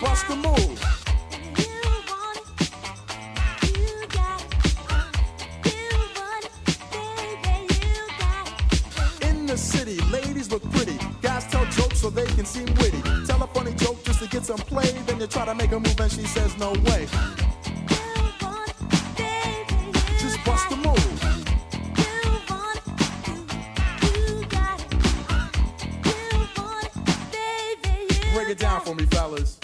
Bust the move. In the city, ladies look pretty. Guys tell jokes so they can seem witty. Tell a funny joke just to get some play. Then you try to make a move and she says no way. Just bust the move. Break it down for me, fellas.